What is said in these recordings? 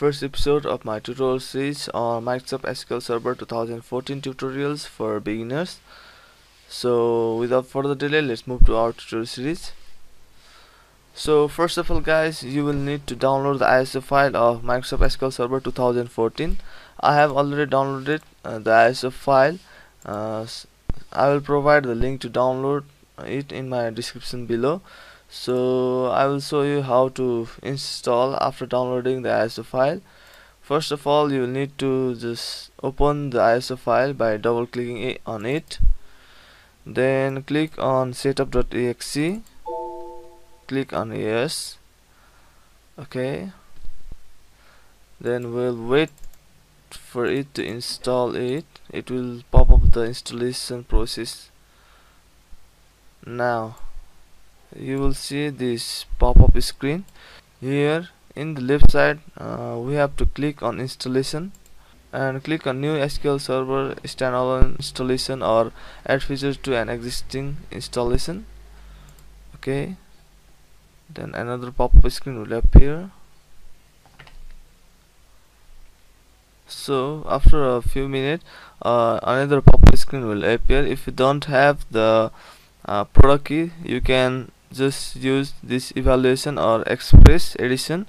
first episode of my tutorial series on Microsoft SQL Server 2014 tutorials for beginners. So without further delay let's move to our tutorial series. So first of all guys you will need to download the ISO file of Microsoft SQL Server 2014 I have already downloaded uh, the ISO file. Uh, I will provide the link to download it in my description below so I will show you how to install after downloading the ISO file. First of all you will need to just open the ISO file by double clicking on it. Then click on setup.exe click on yes. Okay. Then we'll wait for it to install it. It will pop up the installation process now you will see this pop-up screen. Here in the left side uh, we have to click on installation and click on new SQL Server standalone installation or add features to an existing installation. Okay. Then another pop-up screen will appear. So after a few minutes uh, another pop-up screen will appear. If you don't have the uh, product key you can just use this evaluation or express edition.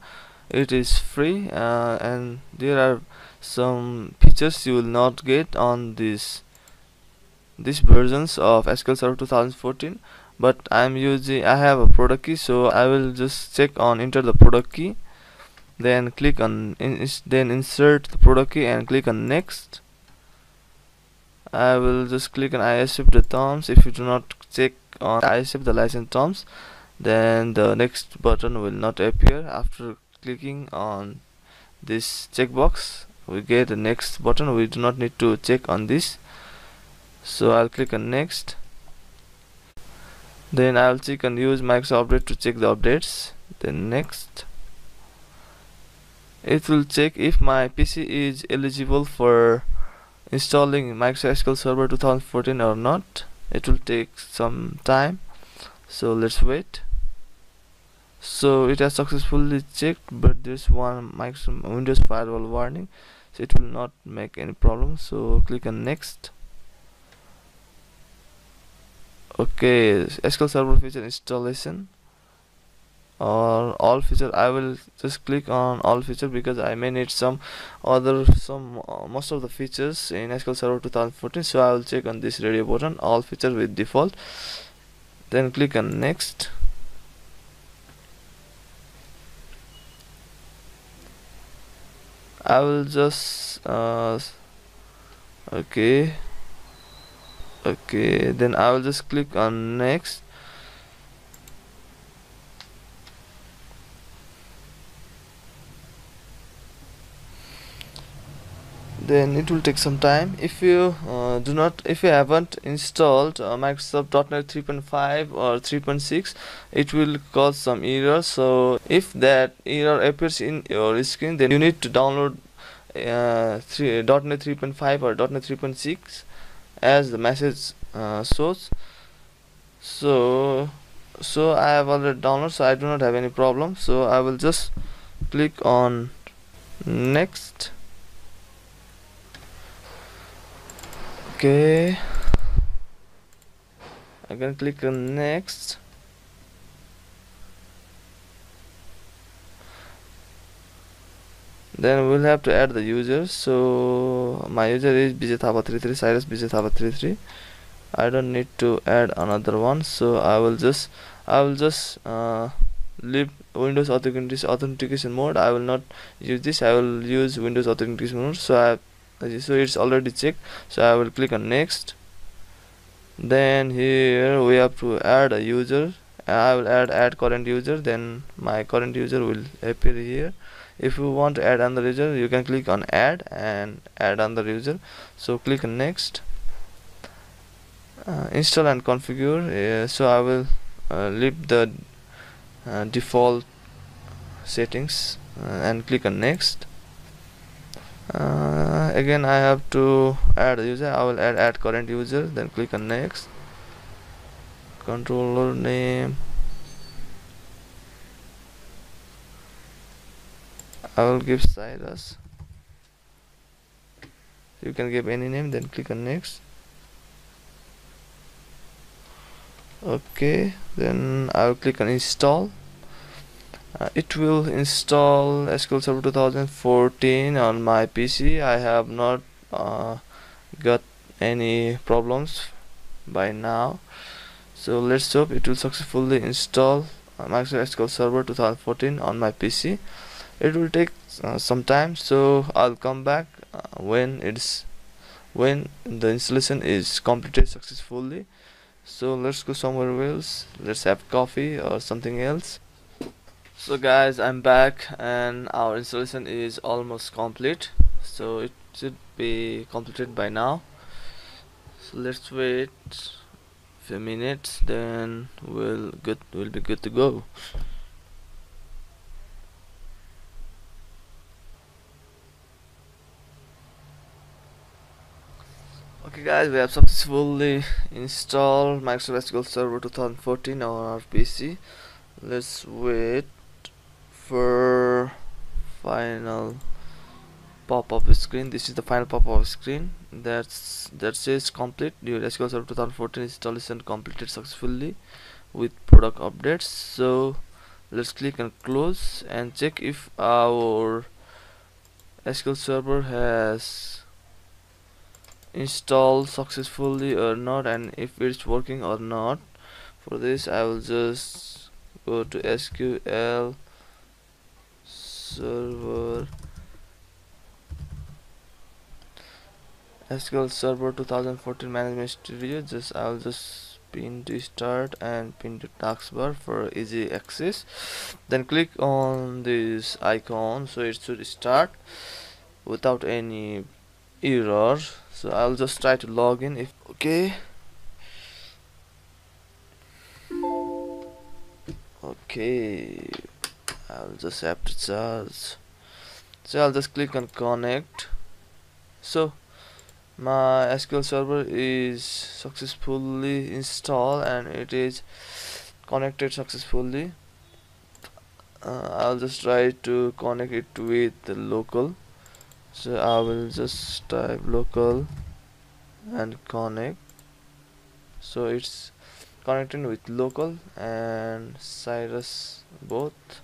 It is free uh, and there are some features you will not get on this. These versions of SQL Server 2014 but I'm using I have a product key so I will just check on enter the product key then click on then insert the product key and click on next. I will just click on I accept the terms. If you do not check on I accept the license terms then the next button will not appear. After clicking on this checkbox we get the next button. We do not need to check on this. So I'll click on next. Then I'll check on use Microsoft Update to check the updates. Then next. It will check if my PC is eligible for installing Microsoft SQL Server 2014 or not it will take some time. So let's wait. So it has successfully checked but there's one Microsoft Windows firewall warning so it will not make any problem. So click on next. Okay SQL Server feature installation or all feature I will just click on all feature because I may need some other some uh, most of the features in SQL Server 2014 so I will check on this radio button all feature with default. Then click on next. I will just uh, okay okay. Then I will just click on next then it will take some time. If you uh, do not if you haven't installed uh, Microsoft.NET 3.5 or 3.6 it will cause some error. So if that error appears in your screen then you need to download uh, 3, .NET 3.5 or .NET 3.6 as the message uh, shows so so I have already downloaded so I do not have any problem. So I will just click on next okay I'm gonna click on next. Then we'll have to add the user. So my user is bjthapa33 cyrus bjthapa33 I don't need to add another one so I will just I will just uh, leave Windows authentication mode. I will not use this. I will use Windows authentication mode. So I so it's already checked. So I will click on next. Then here we have to add a user. I will add add current user. Then my current user will appear here. If you want to add another user you can click on add and add another user. So click on next. Uh, install and configure. So I will uh, leave the uh, default settings uh, and click on next uh, again I have to add user. I will add add current user then click on next. Controller name. I will give Cyrus. You can give any name then click on next. Okay then I'll click on install uh, it will install SQL Server 2014 on my PC I have not uh, got any problems by now. So let's hope it will successfully install uh, Microsoft SQL Server 2014 on my PC it will take uh, some time so I'll come back uh, when it's when the installation is completed successfully. So let's go somewhere else. Let's have coffee or something else so guys I'm back and our installation is almost complete. So it should be completed by now. So let's wait a few minutes then we'll good we'll be good to go. Okay guys we have successfully installed Microsoft SQL Server 2014 on our PC let's wait for final pop-up screen. This is the final pop-up screen. That's that says complete. Your SQL Server 2014 installation completed successfully with product updates. So let's click on close and check if our SQL Server has installed successfully or not and if it's working or not. For this I will just go to SQL server. SQL server 2014 management studio just I'll just pin to start and pin to taskbar for easy access. Then click on this icon so it should start without any error. So I'll just try to log in if okay. Okay I'll just have to charge so I'll just click on connect. So my SQL server is successfully installed and it is connected successfully. Uh, I'll just try to connect it with the local. So I will just type local and connect. So it's connecting with local and Cyrus both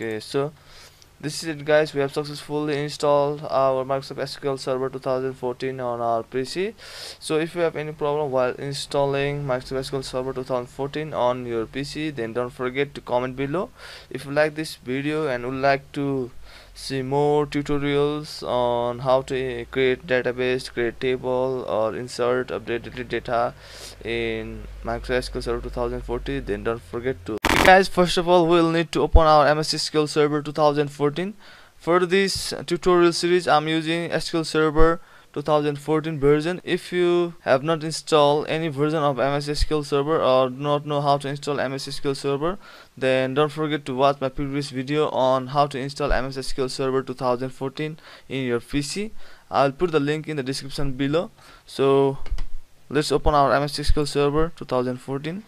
okay so this is it guys. We have successfully installed our Microsoft SQL Server 2014 on our PC so if you have any problem while installing Microsoft SQL Server 2014 on your PC then don't forget to comment below. If you like this video and would like to see more tutorials on how to eh, create database create table or insert update delete data in Microsoft SQL Server 2014 then don't forget to guys first of all we'll need to open our MS SQL Server 2014 for this tutorial series I'm using SQL Server 2014 version. If you have not installed any version of MS SQL Server or do not know how to install MS SQL Server then don't forget to watch my previous video on how to install MS SQL Server 2014 in your PC I'll put the link in the description below. So let's open our MS SQL Server 2014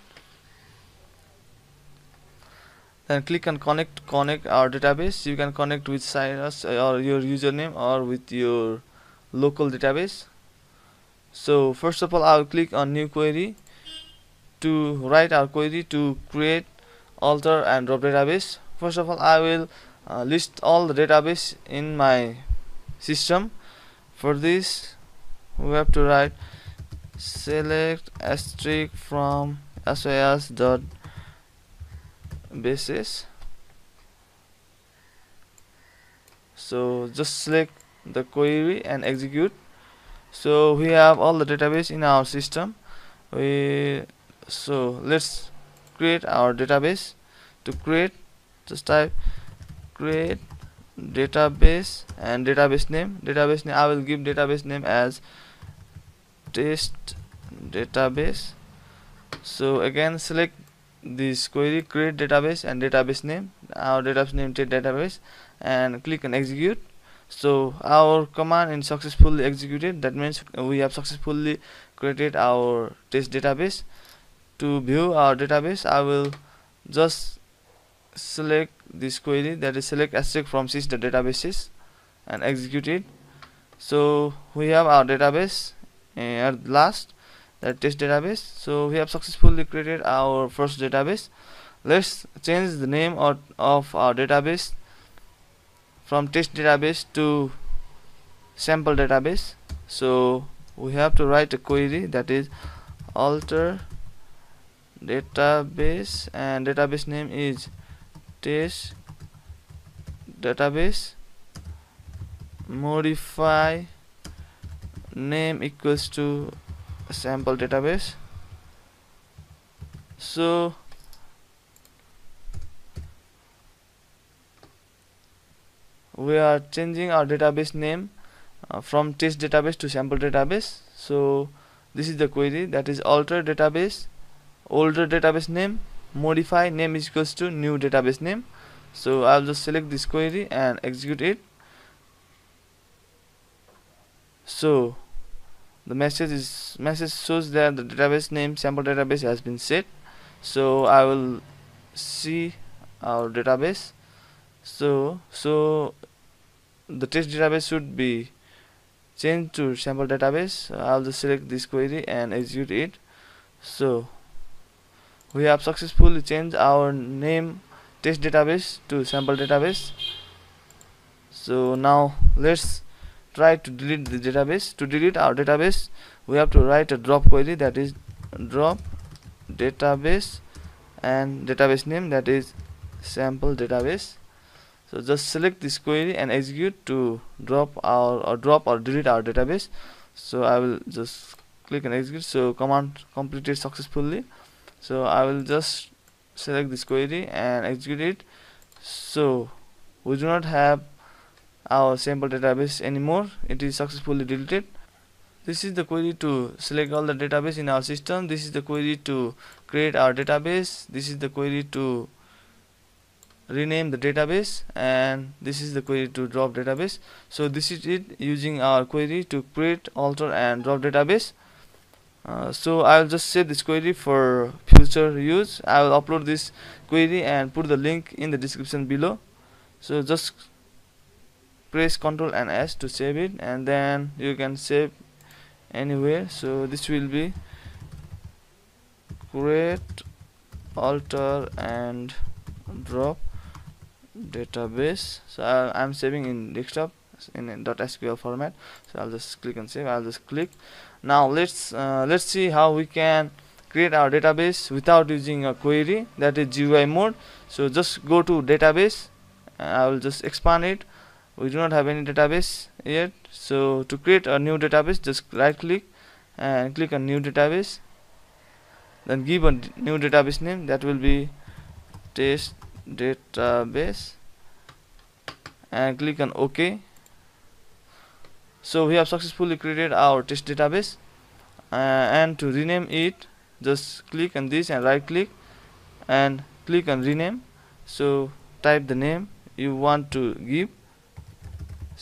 then click on connect connect our database. You can connect with Cyrus uh, or your username or with your local database. So first of all I'll click on new query to write our query to create alter and drop database. First of all I will uh, list all the database in my system. For this we have to write select asterisk from sys dot basis. So just select the query and execute. So we have all the database in our system. We so let's create our database. To create just type create database and database name. Database name I will give database name as test database. So again select this query create database and database name. Our database name to database and click on execute. So our command is successfully executed. That means we have successfully created our test database. To view our database I will just select this query that is select asterisk from sys.databases and execute it. So we have our database eh, at last that test database. So we have successfully created our first database. Let's change the name of, of our database from test database to sample database. So we have to write a query that is alter database and database name is test database. Modify name equals to sample database. So we are changing our database name uh, from test database to sample database. So this is the query that is alter database older database name modify name is equals to new database name. So I'll just select this query and execute it. So the message is message shows that the database name sample database has been set. So I will see our database. So so the test database should be changed to sample database. I'll just select this query and execute it. So we have successfully changed our name test database to sample database. So now let's try to delete the database. To delete our database we have to write a drop query that is drop database and database name that is sample database. So just select this query and execute to drop our or drop or delete our database. So I will just click and execute. So command completed successfully. So I will just select this query and execute it. So we do not have our sample database anymore. It is successfully deleted. This is the query to select all the database in our system. This is the query to create our database. This is the query to rename the database. And this is the query to drop database. So this is it using our query to create alter and drop database. Uh, so I'll just save this query for future use. I will upload this query and put the link in the description below. So just press ctrl and s to save it and then you can save anywhere. So this will be create alter and drop database. So I, am saving in desktop in .sql format. So I'll just click and save. I'll just click. Now let's uh, let's see how we can create our database without using a query that is GUI mode. So just go to database. I will just expand it we do not have any database yet. So to create a new database just right click and click on new database. Then give a new database name. That will be test database. And click on ok. So we have successfully created our test database. Uh, and to rename it just click on this and right click and click on rename. So type the name you want to give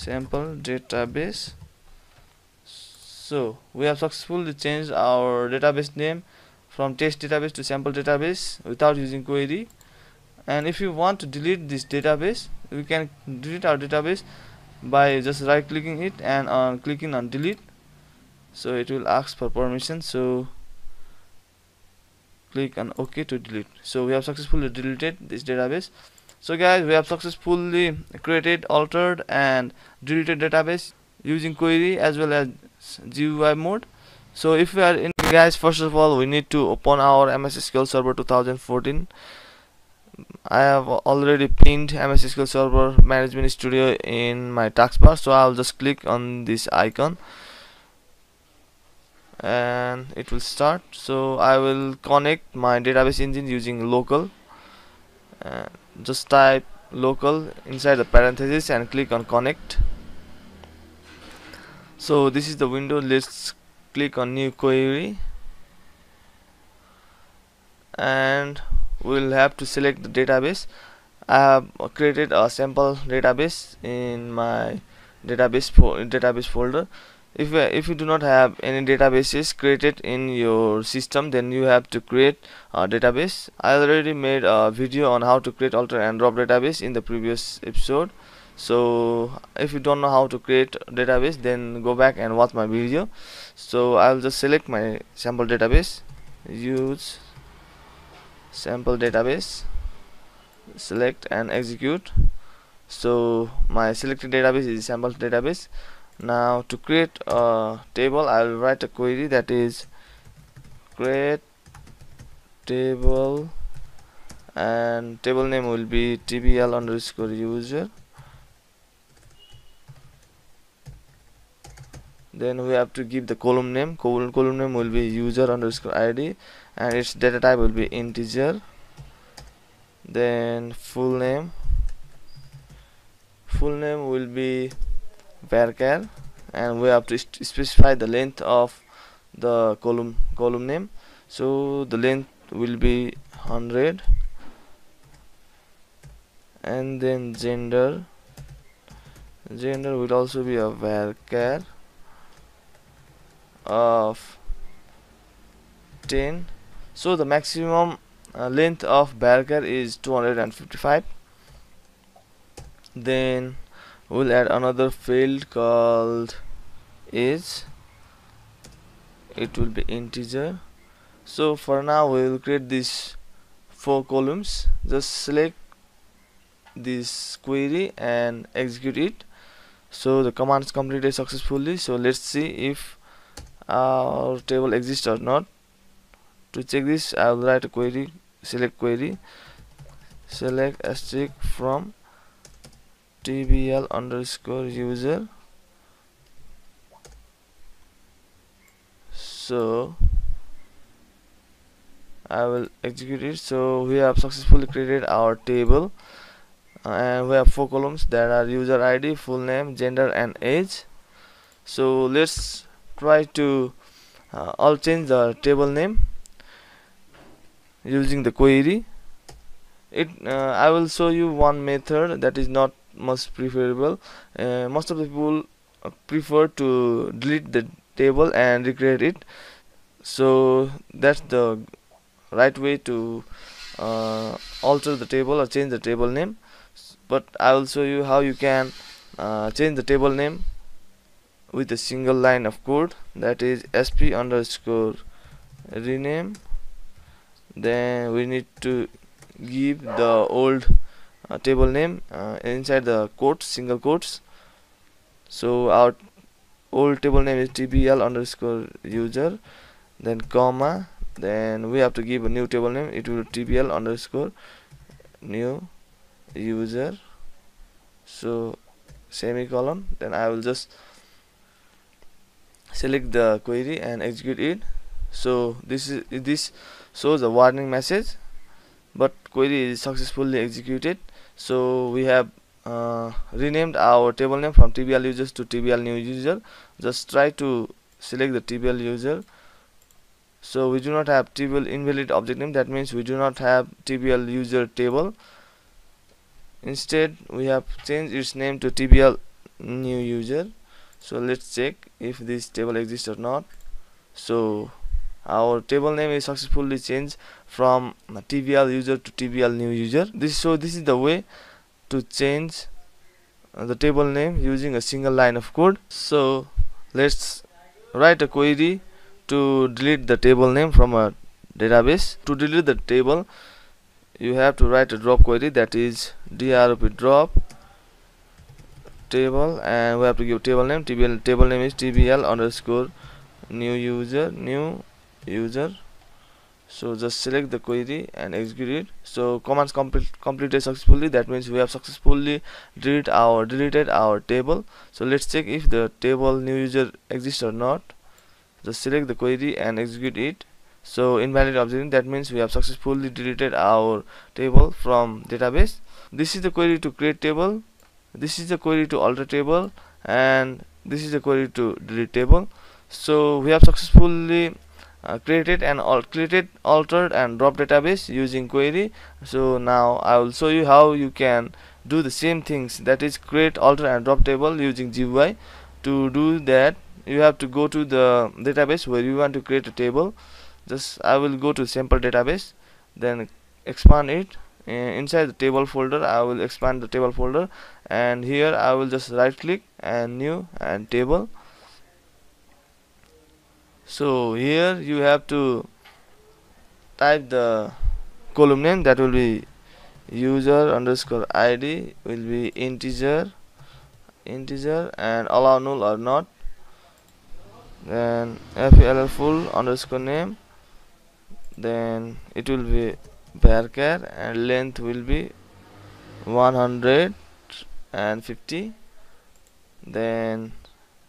sample database. So we have successfully changed our database name from test database to sample database without using query. And if you want to delete this database we can delete our database by just right clicking it and on clicking on delete. So it will ask for permission. So click on ok to delete. So we have successfully deleted this database. So guys we have successfully created altered and deleted database using query as well as GUI mode. So if we are in guys first of all we need to open our MS SQL Server 2014 I have already pinned MS SQL Server Management Studio in my taskbar so I'll just click on this icon. And it will start. So I will connect my database engine using local. Uh, just type local inside the parenthesis and click on connect so this is the window. Let's click on new query. And we'll have to select the database. I have created a sample database in my database fo database folder. If uh, if you do not have any databases created in your system then you have to create a database. I already made a video on how to create alter and drop database in the previous episode so if you don't know how to create database then go back and watch my video. So I'll just select my sample database. Use sample database. Select and execute. So my selected database is sample database. Now to create a table I will write a query that is create table and table name will be tbl underscore user then we have to give the column name. Column, column name will be user underscore id and its data type will be integer. Then full name. Full name will be varchar and we have to specify the length of the column column name. So the length will be 100 and then gender. Gender will also be a varchar of 10 so the maximum uh, length of varchar is 255 then we'll add another field called is. It will be integer. So for now we will create these four columns. Just select this query and execute it. So the command is completed successfully. So let's see if our table exists or not. To check this I will write a query select query select asterisk from tbl underscore user. So I will execute it. So we have successfully created our table uh, and we have four columns that are user ID full name gender and age. So let's try to uh, I'll change the table name using the query. It uh, I will show you one method that is not much preferable. Uh, most of the people prefer to delete the table and recreate it. So that's the right way to uh, alter the table or change the table name. But I will show you how you can uh, change the table name with a single line of code that is sp underscore rename. Then we need to give the old uh, table name uh, inside the quotes single quotes. So our old table name is tbl underscore user then comma. Then we have to give a new table name. It will tbl underscore new user. So semicolon. Then I will just select the query and execute it. So this is this shows a warning message but query is successfully executed. So we have uh, renamed our table name from tbl users to tbl new user. Just try to select the tbl user. So we do not have tbl invalid object name. That means we do not have tbl user table. Instead we have changed its name to tbl new user so let's check if this table exists or not. So our table name is successfully changed from tbl user to tbl new user. This so this is the way to change uh, the table name using a single line of code. So let's write a query to delete the table name from a database. To delete the table you have to write a drop query that is drop drop table and we have to give table name. Tbl table name is tbl underscore new user new user. So just select the query and execute. It so commands complete completed successfully. That means we have successfully delete our deleted our table. So let's check if the table new user exists or not. Just select the query and execute it. So invalid object that means we have successfully deleted our table from database. This is the query to create table this is the query to alter table and this is the query to delete table. So we have successfully uh, created and al created altered and drop database using query. So now I will show you how you can do the same things that is create alter and drop table using GUI to do that you have to go to the database where you want to create a table. Just I will go to sample database then expand it. Uh, inside the table folder I will expand the table folder and here I will just right click and new and table. So here you have to type the column name that will be user underscore id will be integer integer and allow null or not. Then full full underscore name. Then it will be varchar and length will be 150 then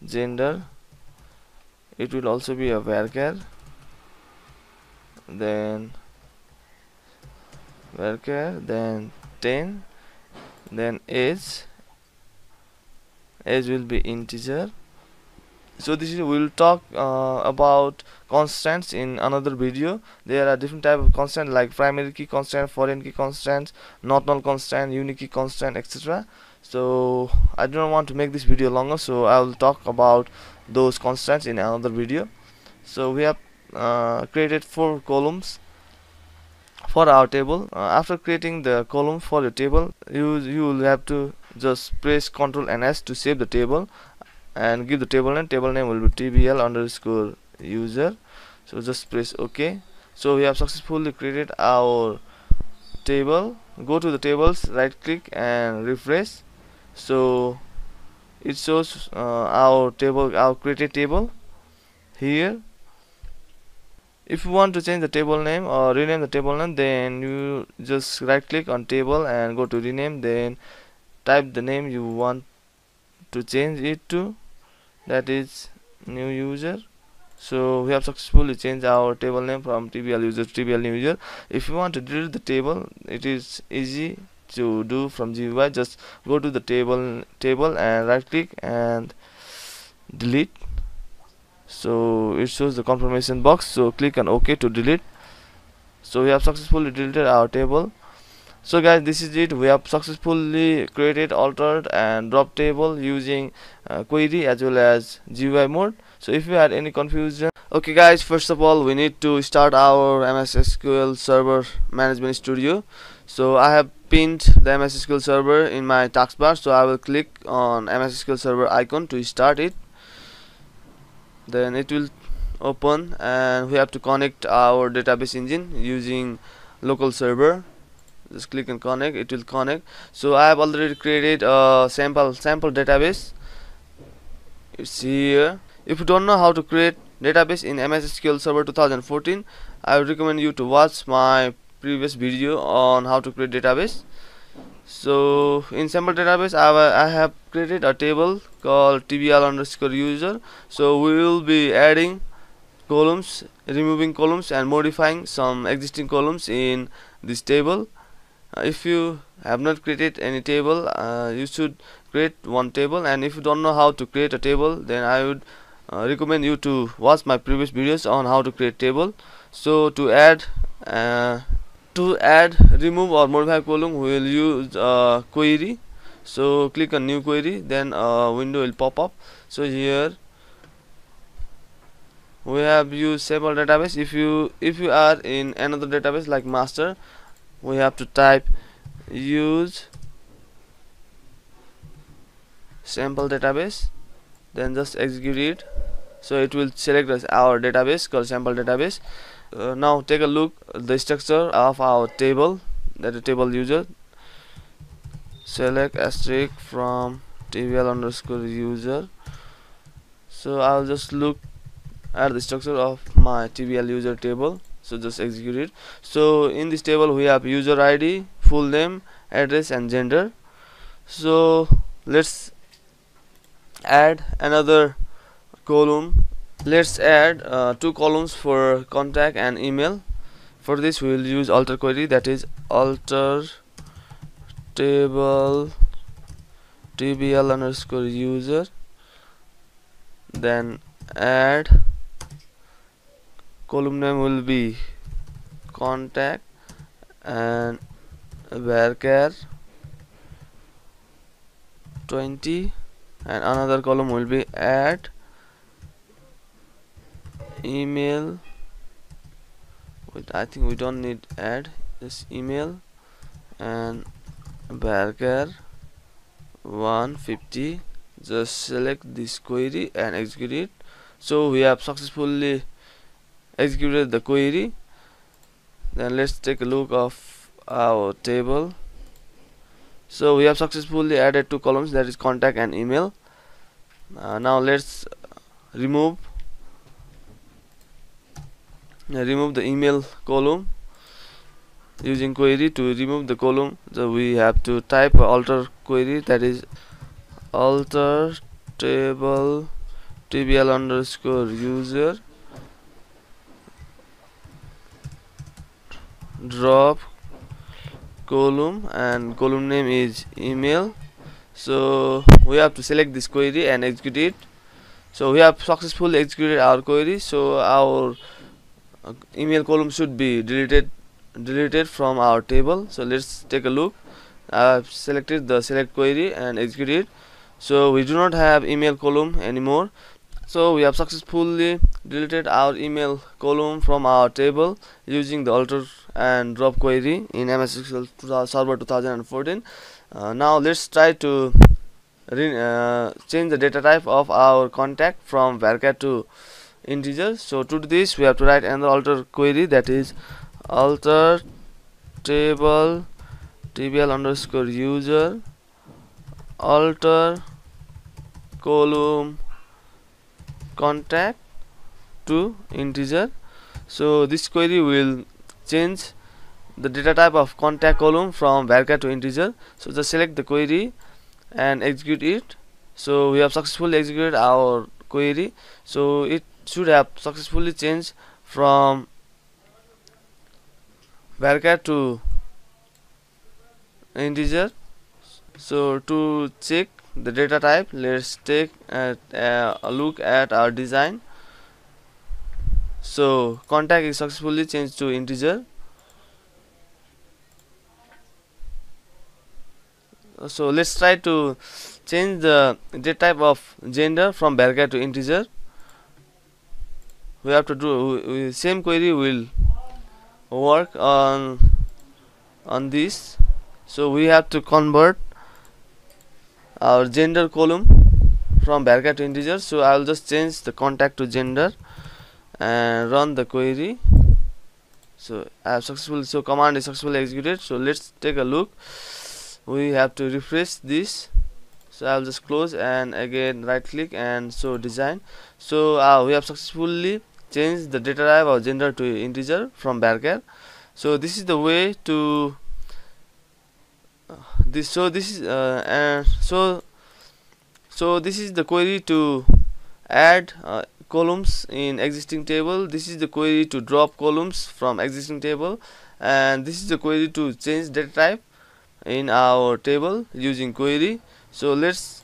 gender it will also be a varchar then varchar then 10 then age age will be integer. So this is we'll talk uh, about constants in another video. There are different type of constant like primary key constant foreign key constant not null constant unique key constant etc so I do not want to make this video longer so I will talk about those constants in another video. So we have uh, created four columns for our table. Uh, after creating the column for the table you you will have to just press ctrl and s to save the table and give the table name. Table name will be tbl underscore user. So just press ok. So we have successfully created our table. Go to the tables right click and refresh so it shows uh, our table our created table here. If you want to change the table name or rename the table name then you just right click on table and go to rename then type the name you want to change it to. That is new user. So we have successfully changed our table name from tbl user to tbl new user. If you want to delete the table it is easy to do from GUI just go to the table table and right click and delete. So it shows the confirmation box. So click on ok to delete. So we have successfully deleted our table. So guys this is it. We have successfully created altered and drop table using uh, query as well as GUI mode. So if you had any confusion okay guys first of all we need to start our MS SQL server management studio so I have pinned the MS SQL server in my taskbar so I will click on MS SQL server icon to start it. Then it will open and we have to connect our database engine using local server. Just click and connect it will connect. So I have already created a sample sample database. It's here. If you don't know how to create database in MS SQL Server 2014 I would recommend you to watch my previous video on how to create database. So in sample database I have, I have created a table called tbl underscore user. So we will be adding columns removing columns and modifying some existing columns in this table. Uh, if you have not created any table uh, you should create one table. And if you don't know how to create a table then I would uh, recommend you to watch my previous videos on how to create table. So to add uh, to add remove or modify column we will use uh, query. So click on new query then a window will pop up. So here we have used sample database. If you if you are in another database like master we have to type use sample database then just execute it. So it will select as our database called sample database uh, now take a look at the structure of our table that is table user. Select asterisk from tbl underscore user. So I'll just look at the structure of my tbl user table. So just execute it. So in this table we have user id full name address and gender. So let's add another column let's add uh, two columns for contact and email. For this we will use alter query that is alter table tbl underscore user then add column name will be contact and varchar 20 and another column will be add email. I think we don't need add this email. And varchar 150 just select this query and execute it. So we have successfully executed the query. Then let's take a look of our table. So we have successfully added two columns that is contact and email. Uh, now let's remove remove the email column. Using query to remove the column. So we have to type alter query that is alter table tbl underscore user drop column and column name is email. So we have to select this query and execute it. So we have successfully executed our query. So our email column should be deleted deleted from our table. So let's take a look. I've selected the select query and execute it. So we do not have email column anymore. So we have successfully deleted our email column from our table using the alter and drop query in MS SQL Server 2014 uh, now let's try to uh, change the data type of our contact from varchar to integer so to do this we have to write another alter query that is alter table tbl underscore user alter column contact to integer. So this query will change the data type of contact column from varchar to integer. So just select the query and execute it. So we have successfully executed our query. So it should have successfully changed from varchar to integer. So to check the data type let's take a, uh, a look at our design. So contact is successfully changed to integer. So let's try to change the data type of gender from varchar to integer we have to do same query will work on on this. So we have to convert our gender column from varchar to integer. So I will just change the contact to gender and run the query. So I have successfully so command is successfully executed. So let's take a look. We have to refresh this. So I'll just close and again right click and show design. So uh, we have successfully changed the data type of gender to integer from varchar so this is the way to this so this is uh, and so so this is the query to add uh, columns in existing table. This is the query to drop columns from existing table. And this is the query to change data type in our table using query. So let's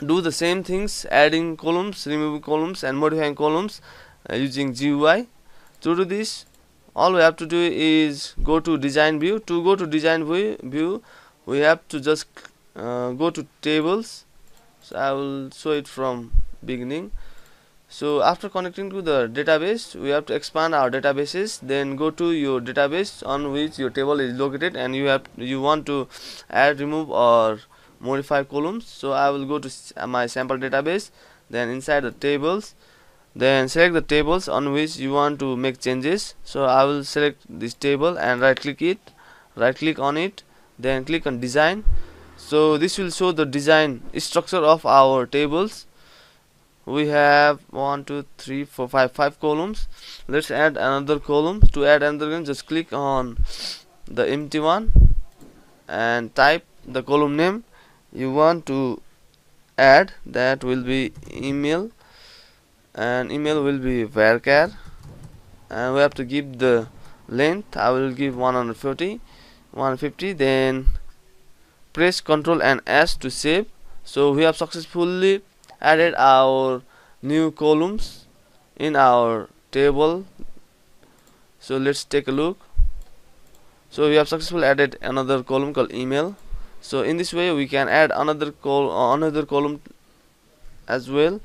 do the same things adding columns removing columns and modifying columns uh, using GUI to do this. All we have to do is go to design view. To go to design view we have to just uh, go to tables. So I will show it from beginning. So after connecting to the database we have to expand our databases. Then go to your database on which your table is located and you have you want to add remove or modify columns. So I will go to uh, my sample database then inside the tables then select the tables on which you want to make changes. So I will select this table and right click it right click on it then click on design. So this will show the design structure of our tables. We have one two three four five five columns. Let's add another column. To add another one just click on the empty one and type the column name you want to add that will be email and email will be varchar and we have to give the length. I will give 140 150 then press ctrl and s to save. So we have successfully added our new columns in our table. So let's take a look. So we have successfully added another column called email so in this way we can add another col uh, another column as well.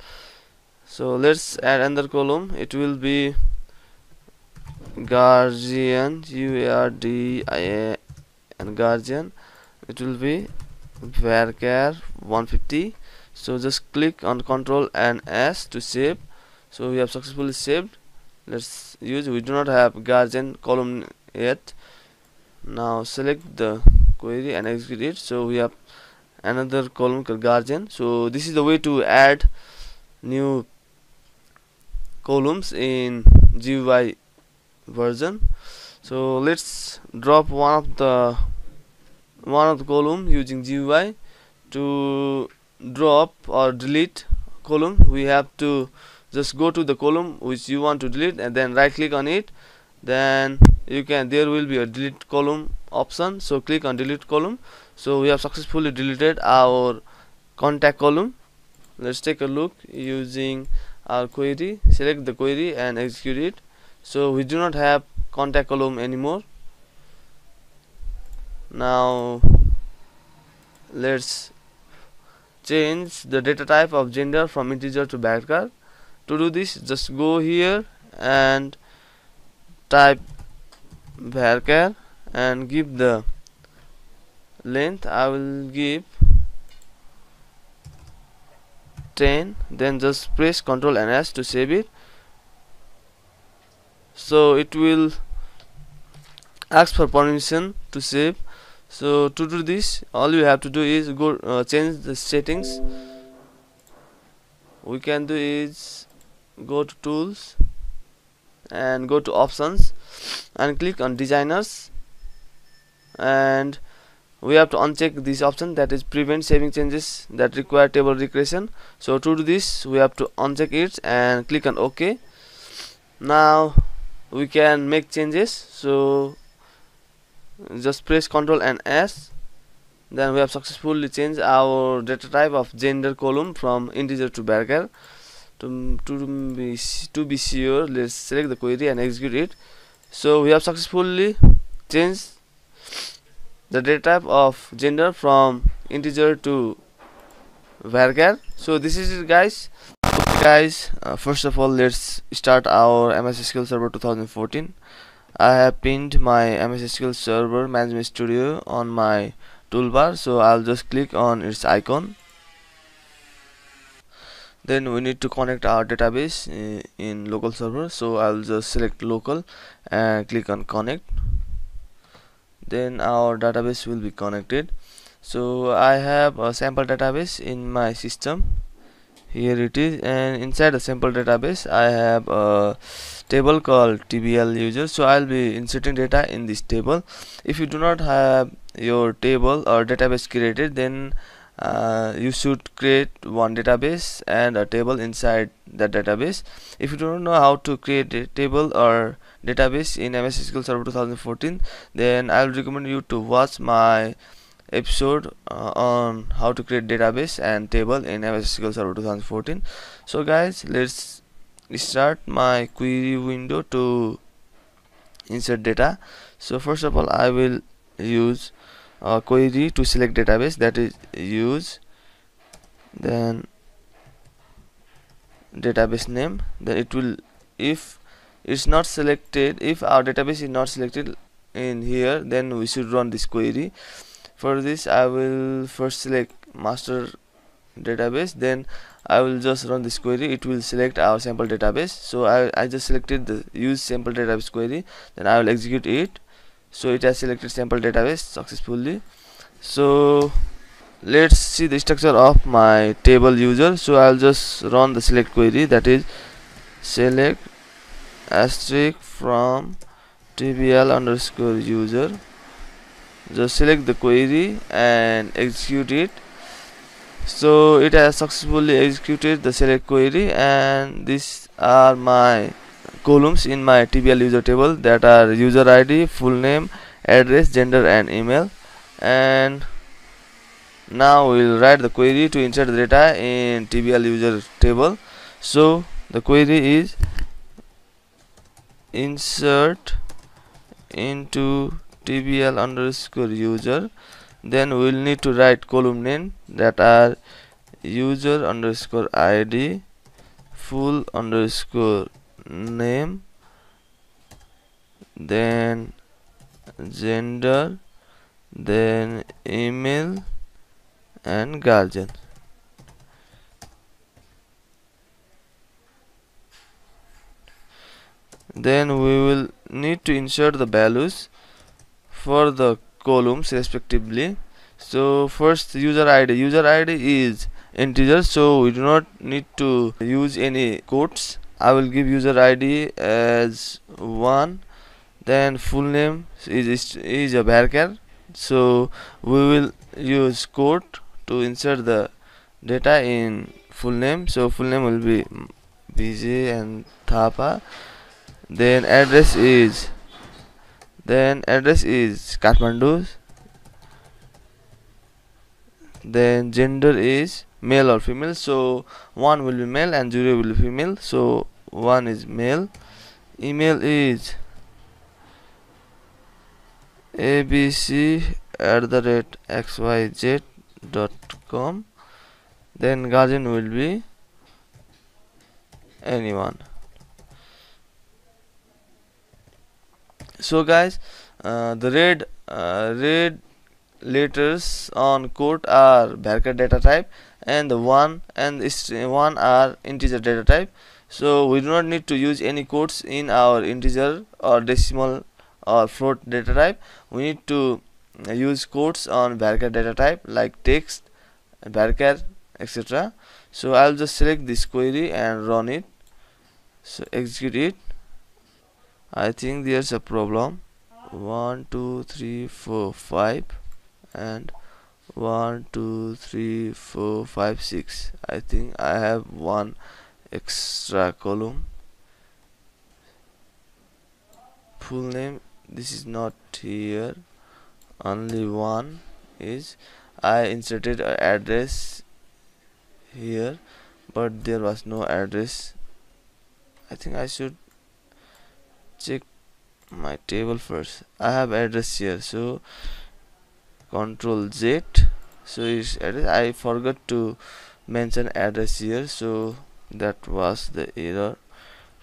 So let's add another column. It will be guardian u r d i a and guardian. It will be varchar 150 so just click on control and s to save. So we have successfully saved. Let's use we do not have guardian column yet. Now select the query and execute it. So we have another column called guardian. So this is the way to add new columns in GUI version. So let's drop one of the one of the column using GUI to drop or delete column. We have to just go to the column which you want to delete and then right click on it. Then you can there will be a delete column option. So click on delete column. So we have successfully deleted our contact column. Let's take a look using our query. Select the query and execute it. So we do not have contact column anymore. Now let's change the data type of gender from integer to varchar to do this just go here and type varchar and give the length I will give 10 then just press ctrl and s to save it. So it will ask for permission to save. So to do this all you have to do is go uh, change the settings. We can do is go to tools and go to options and click on designers and we have to uncheck this option that is prevent saving changes that require table re-creation so to do this we have to uncheck it and click on ok. Now we can make changes. So just press ctrl and s. Then we have successfully changed our data type of gender column from integer to varchar to, to be to be sure let's select the query and execute it. So we have successfully changed the data type of gender from integer to varchar. So this is it guys. Guys uh, first of all let's start our MS SQL Server 2014 I have pinned my MS SQL Server Management Studio on my toolbar so I'll just click on its icon. Then we need to connect our database uh, in local server. So I'll just select local and click on connect then our database will be connected. So I have a sample database in my system. Here it is and inside the sample database I have a table called tbl user. So i'll be inserting data in this table. If you do not have your table or database created then uh, you should create one database and a table inside that database. If you don't know how to create a table or database in MS SQL Server 2014 then I'll recommend you to watch my episode uh, on how to create database and table in MS SQL Server 2014 so guys let's start my query window to insert data. So first of all I will use query to select database that is use then database name. Then it will if it's not selected if our database is not selected in here then we should run this query. For this I will first select master database then I will just run this query. It will select our sample database. So I, I just selected the use sample database query then I will execute it. So it has selected sample database successfully. So let's see the structure of my table user. So I'll just run the select query that is select asterisk from tbl underscore user. Just select the query and execute it. So it has successfully executed the select query and these are my columns in my tbl user table that are user id full name address gender and email. And now we'll write the query to insert the data in tbl user table. So the query is insert into tbl underscore user. Then we'll need to write column name that are user underscore id full underscore name then gender then email and guardian then we will need to insert the values for the columns respectively. So first user id user id is integer so we do not need to use any quotes. I will give user id as 1 then full name is is a varchar. So we will use quote to insert the data in full name. So full name will be bj and thapa then address is then address is Kathmandu then gender is male or female. So one will be male and zero will be female. So one is male. Email is abc at the rate xyz dot com. Then guardian will be anyone so guys uh, the red uh, red letters on code are varchar data type and the one and one are integer data type. So we do not need to use any quotes in our integer or decimal or float data type. We need to use quotes on varchar data type like text varchar etc so i'll just select this query and run it. So execute it I think there's a problem. One two three four five and one two three four five six. I think I have one extra column. Full name this is not here. Only one is I inserted an address here but there was no address. I think I should check my table first. I have address here so control Z. So is address I forgot to mention address here so that was the error.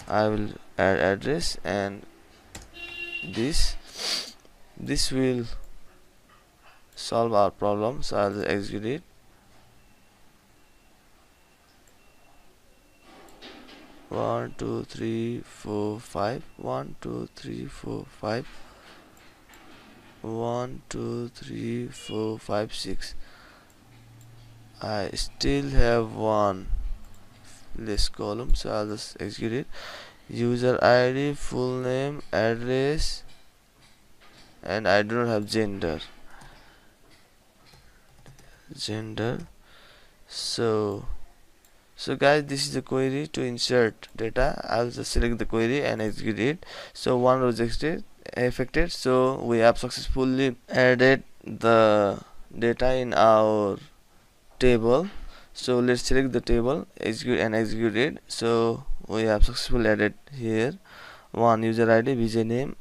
I will add address and this this will solve our problem so I'll execute it one two three four five. One two three four five. One two three four five six. I still have one list column so I'll just execute it. User ID full name address and I do not have gender. Gender. So so guys this is the query to insert data. I'll just select the query and execute it. So one was affected. So we have successfully added the data in our table. So let's select the table execute and execute it. So we have successfully added here. One user id vj name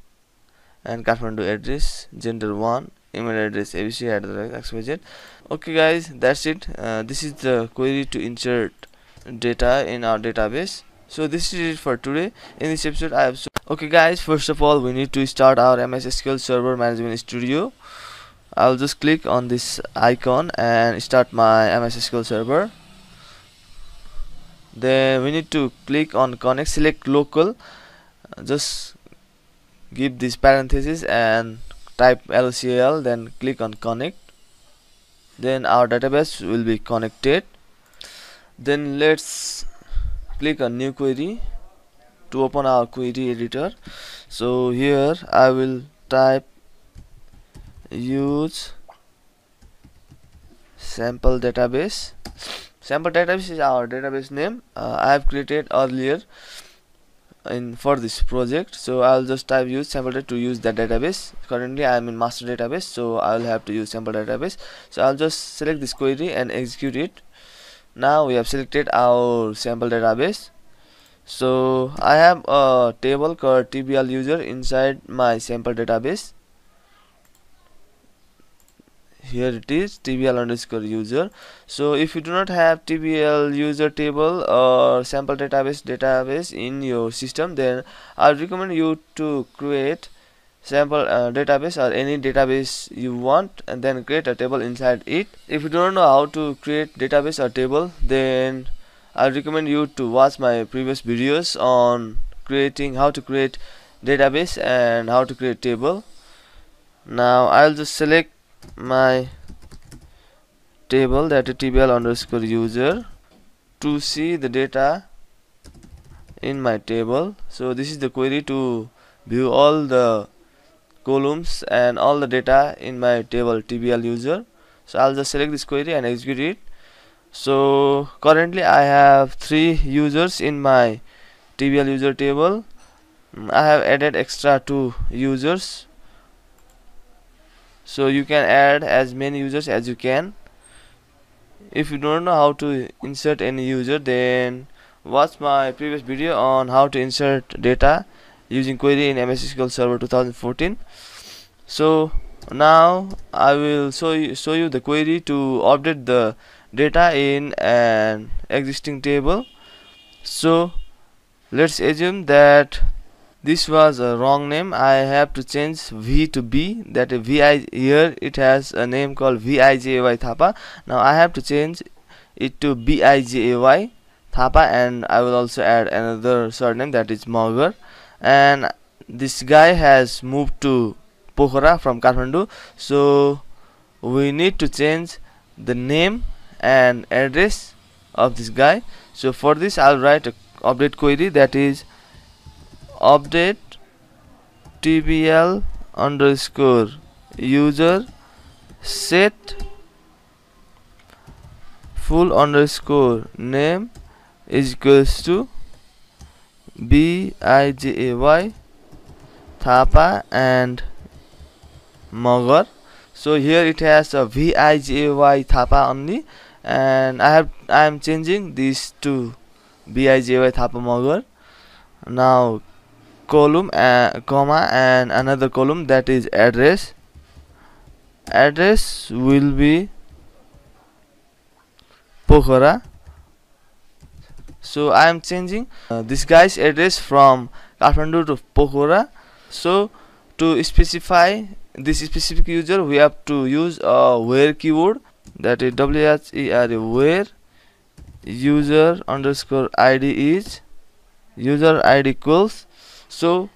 and kathmandu address gender one email address abc the xyz okay guys that's it. Uh, this is the query to insert data in our database. So this is it for today. In this episode i have so okay guys first of all we need to start our ms sql server management studio. I'll just click on this icon and start my ms sql server. Then we need to click on connect select local. Just give this parenthesis and type lcl then click on connect. Then our database will be connected then let's click on new query to open our query editor. So here I will type use sample database. Sample database is our database name. Uh, I have created earlier in for this project. So I'll just type use sample to use that database. Currently I am in master database so I'll have to use sample database. So I'll just select this query and execute it now we have selected our sample database. So I have a table called tbl user inside my sample database. Here it is tbl underscore user. So if you do not have tbl user table or sample database database in your system then i recommend you to create sample uh, database or any database you want and then create a table inside it. If you don't know how to create database or table then i recommend you to watch my previous videos on creating how to create database and how to create table. Now I'll just select my table that is tbl underscore user to see the data in my table. So this is the query to view all the columns and all the data in my table tbl user. So I'll just select this query and execute it. So currently I have three users in my tbl user table. Mm, I have added extra two users. So you can add as many users as you can. If you don't know how to insert any user then watch my previous video on how to insert data using query in MS SQL Server 2014 so now I will show you, show you the query to update the data in an existing table. So let's assume that this was a wrong name. I have to change V to B. That VI here it has a name called VIJAY Thapa. Now I have to change it to BIJAY Thapa and I will also add another surname that is Magar and this guy has moved to Pokhara from Kathmandu. So we need to change the name and address of this guy. So for this I'll write a update query that is update tbl underscore user set full underscore name is equals to b i j a y thapa and magar so here it has a v i j a y thapa only and i have i am changing this to b i j a y thapa magar now column uh, comma and another column that is address address will be Pokhara so I am changing uh, this guy's address from Kathmandu to Pokhara. So to specify this specific user we have to use a where keyword that is where where user underscore id is user id equals. So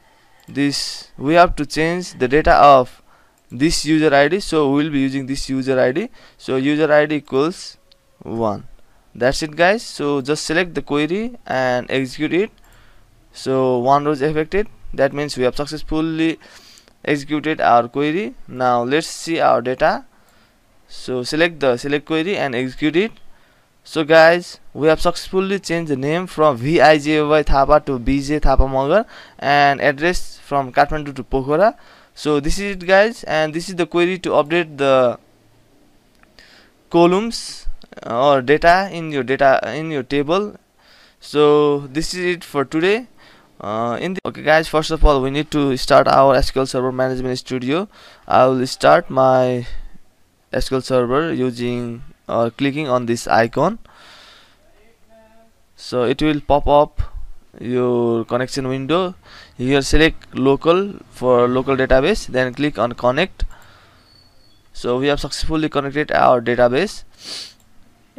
this we have to change the data of this user id so we will be using this user id so user id equals 1 that's it guys. So just select the query and execute it. So one row is affected. That means we have successfully executed our query. Now let's see our data. So select the select query and execute it. So guys we have successfully changed the name from VIJY Thapa to BJ Thapa Magar and address from Kathmandu to Pokhara. So this is it guys. And this is the query to update the columns or data in your data in your table. So this is it for today. Uh, in the okay guys first of all we need to start our SQL Server Management Studio. I will start my SQL Server using or clicking on this icon. So it will pop up your connection window. Here select local for local database then click on connect. So we have successfully connected our database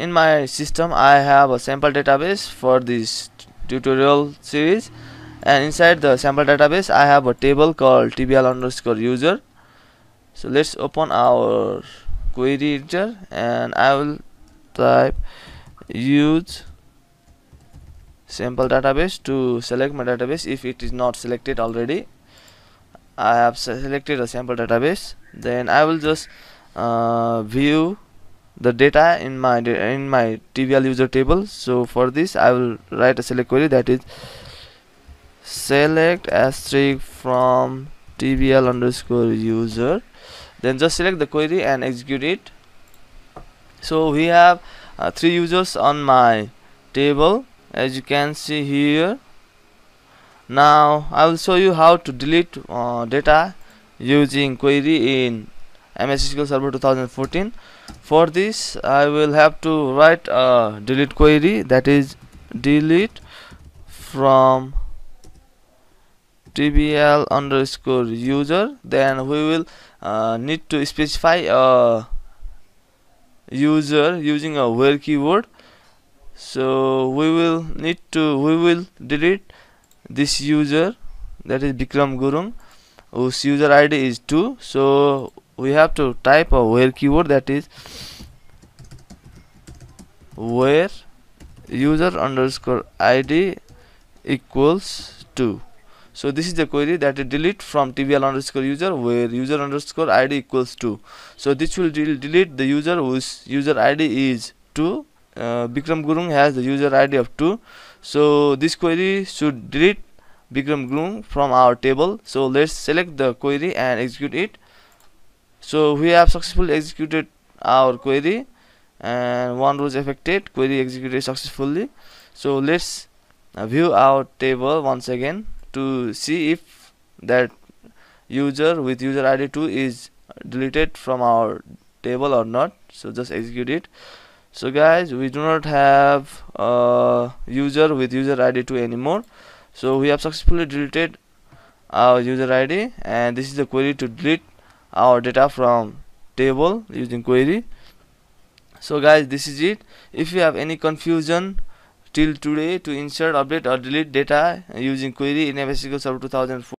in my system I have a sample database for this tutorial series. And inside the sample database I have a table called tbl underscore user. So let's open our query editor and I will type use sample database to select my database if it is not selected already. I have selected a sample database. Then I will just uh, view the data in my in my TBL user table. So for this I will write a select query that is select asterisk from TBL underscore user. Then just select the query and execute it. So we have uh, three users on my table. As you can see here now I will show you how to delete uh, data using query in MS SQL Server 2014 for this I will have to write a delete query that is delete from tbl underscore user. Then we will uh, need to specify a user using a where keyword. So we will need to we will delete this user that is Bikram Gurung whose user ID is 2 so we have to type a where keyword that is where user underscore id equals 2 so this is the query that is delete from tbl underscore user where user underscore id equals 2 so this will del delete the user whose user id is 2 uh, Bikram Gurung has the user id of 2 so this query should delete Bikram Gurung from our table. So let's select the query and execute it so we have successfully executed our query and one row is affected query executed successfully. So let's view our table once again to see if that user with user id 2 is deleted from our table or not. So just execute it. So guys we do not have a user with user id 2 anymore. So we have successfully deleted our user id and this is the query to delete our data from table using query. So guys this is it. If you have any confusion till today to insert update or delete data using query in SQL Server 2004